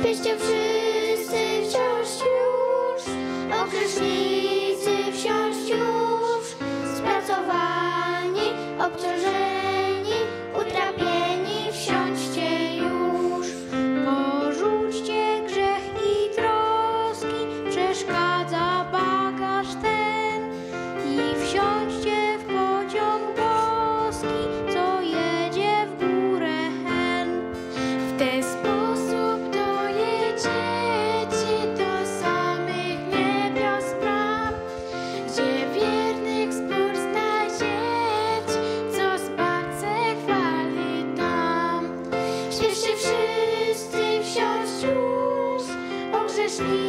Śpieszcie wszyscy wciąż już, okrzesznicy wciąż już, spracowani, obciążeni. see.